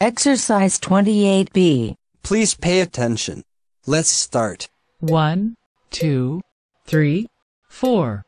Exercise 28B. Please pay attention. Let's start. One, two, three, four.